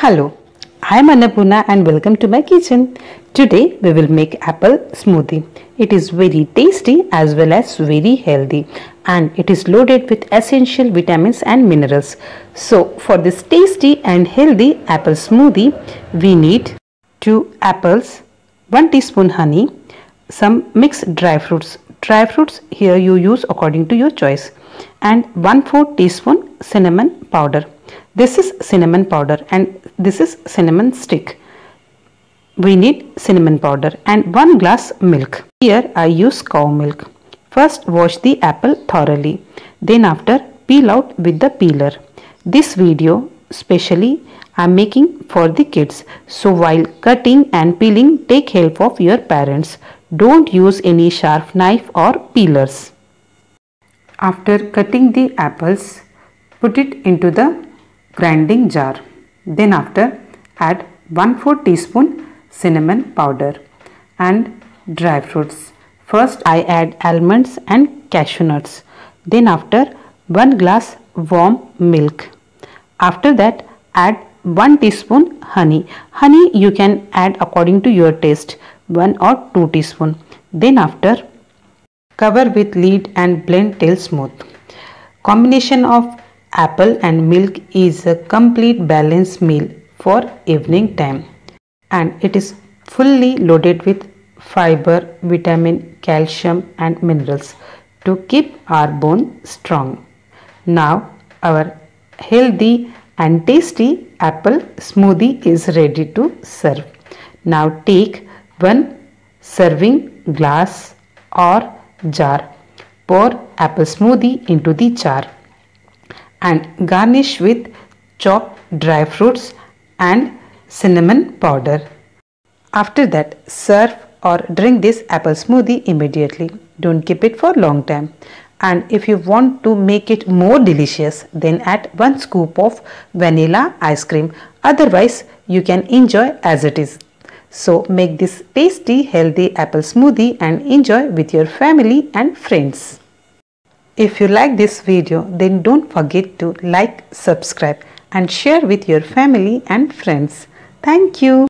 Hello, I am Annapurna and welcome to my kitchen. Today we will make apple smoothie. It is very tasty as well as very healthy and it is loaded with essential vitamins and minerals. So for this tasty and healthy apple smoothie we need 2 apples, 1 teaspoon honey, some mixed dry fruits. Dry fruits here you use according to your choice and 1 4 teaspoon cinnamon powder. This is cinnamon powder and this is cinnamon stick. We need cinnamon powder and 1 glass milk. Here I use cow milk. First wash the apple thoroughly. Then after peel out with the peeler. This video specially I am making for the kids. So while cutting and peeling take help of your parents. Don't use any sharp knife or peelers. After cutting the apples, put it into the grinding jar. Then after add 1 4 teaspoon cinnamon powder and dry fruits. First I add almonds and cashew nuts. Then after 1 glass warm milk. After that add 1 teaspoon honey. Honey you can add according to your taste 1 or 2 teaspoon. Then after cover with lid and blend till smooth. Combination of apple and milk is a complete balanced meal for evening time and it is fully loaded with fiber, vitamin, calcium and minerals to keep our bone strong. Now our healthy and tasty apple smoothie is ready to serve. Now take one serving glass or jar. Pour apple smoothie into the jar and garnish with chopped dry fruits and cinnamon powder. After that, serve or drink this apple smoothie immediately. Don't keep it for long time. And if you want to make it more delicious, then add 1 scoop of vanilla ice cream. Otherwise, you can enjoy as it is. So make this tasty healthy apple smoothie and enjoy with your family and friends. If you like this video then don't forget to like, subscribe and share with your family and friends. Thank you.